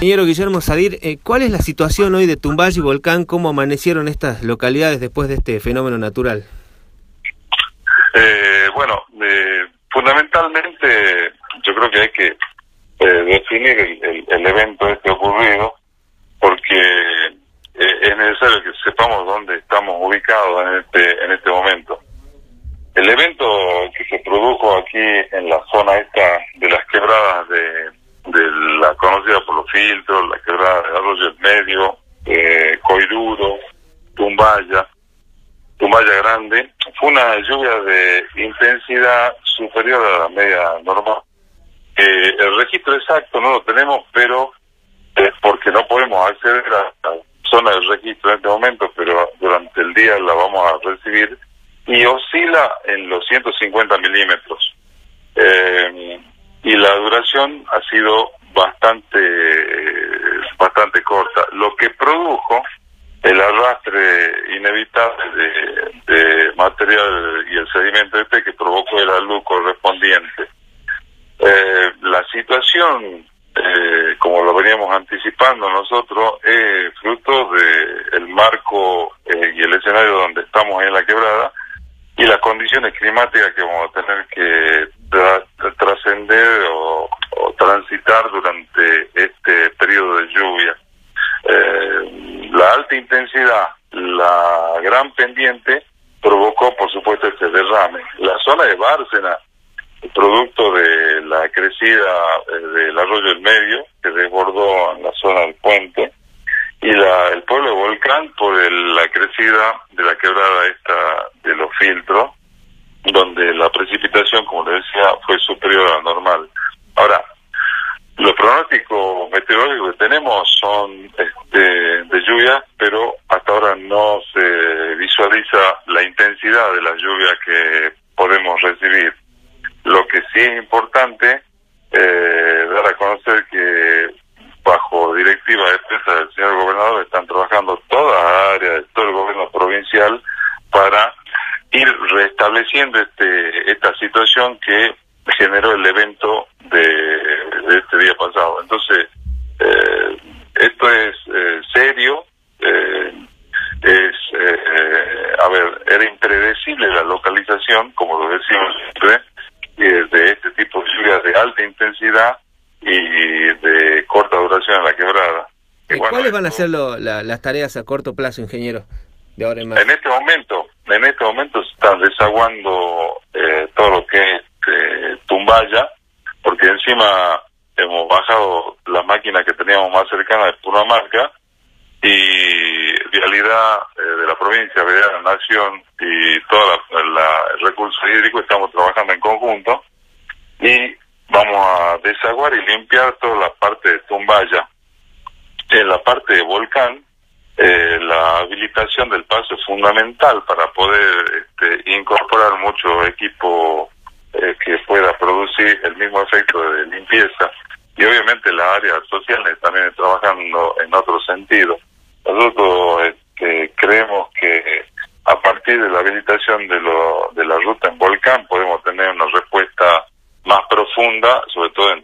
Ingeniero Guillermo Sadir, eh, ¿cuál es la situación hoy de Tumbal y Volcán? ¿Cómo amanecieron estas localidades después de este fenómeno natural? Eh, bueno, eh, fundamentalmente yo creo que hay que definir el, evento este ocurrido porque es necesario que sepamos dónde estamos ubicados en este, en este momento. El evento que se produjo aquí en la zona esta de las quebradas de de la conocida por los filtros, la quebrada de Arroyo del Medio, eh, Coiduro, Tumbaya, Tumbaya Grande, fue una lluvia de intensidad superior a la media normal. Eh, el registro exacto no lo tenemos, pero es porque no podemos acceder a la zona del registro en este momento, pero durante el día la vamos a recibir y oscila en los 150 milímetros. Eh, y la duración ha sido bastante bastante corta. Lo que produjo el arrastre inevitable de, material y el sedimento este que provocó el luz correspondiente. Eh, la situación eh, como lo veníamos anticipando nosotros es fruto de el marco eh, y el escenario donde estamos en la quebrada y las condiciones climáticas que vamos a tener que trascender o, transitar durante este periodo de lluvia. Eh, la alta intensidad, la gran pendiente, provocó por supuesto este derrame. La zona de Bárcena, producto de la crecida eh, del arroyo del medio, que desbordó en la zona del puente, y la, el pueblo de Volcán por la crecida de la quebrada esta de los filtros, donde la precipitación, como le decía, fue superior a la normal. Ahora, los pronósticos meteorológicos que tenemos son este, de lluvia, pero hasta ahora no se visualiza la intensidad de la lluvia que podemos recibir. Lo que sí es importante eh, dar a conocer que bajo directiva expresa del señor gobernador están trabajando todas las áreas, todo el gobierno provincial para ir restableciendo este, esta situación que generó el evento de, este día pasado. Entonces, eh, esto es eh, serio, eh, es, a ver, era impredecible la localización, como lo decimos siempre, de este tipo de lluvias de alta intensidad y de corta duración en la quebrada. ¿Cuáles van a ser las tareas a corto plazo, ingeniero, de ahora en más? En este momento, en este momento se están desaguando eh, todo lo que es eh, Tumbaya, porque encima hemos bajado la máquina que teníamos más cercana de Punamarca y Vialidad eh, de la provincia, de la Nación y todo el recurso hídrico estamos trabajando en conjunto y vamos a desaguar y limpiar toda la parte de Tumbaya. En la parte de Volcán eh, la habilitación del paso es fundamental para poder este, incorporar mucho equipo eh, que pueda producir el mismo efecto de limpieza y obviamente las áreas sociales también trabajando en otro sentido. Nosotros este, creemos que a partir de la habilitación de, lo, de la ruta en Volcán podemos tener una respuesta más profunda, sobre todo en.